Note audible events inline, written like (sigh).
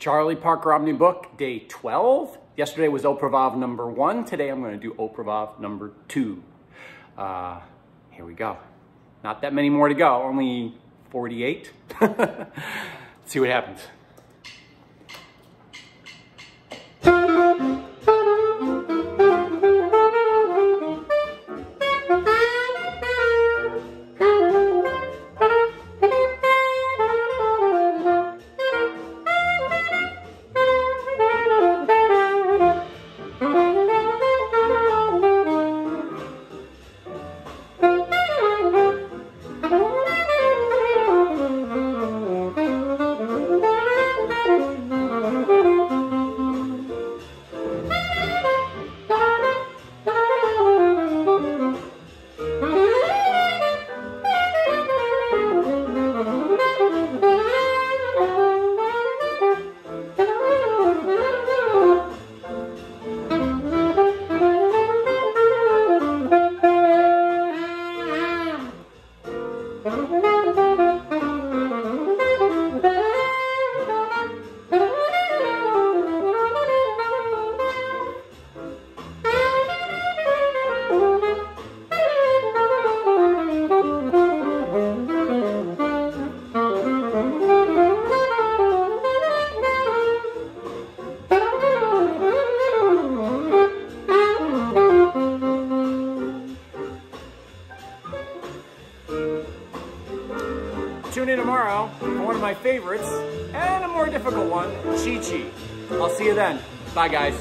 Charlie Parker Omnibook, day 12. Yesterday was Au Privave number one. Today I'm going to do Au Privave number two. Uh, here we go. Not that many more to go, only 48. (laughs) Let's see what happens. Tune in tomorrow for one of my favorites and a more difficult one, Chi Chi. I'll see you then. Bye, guys.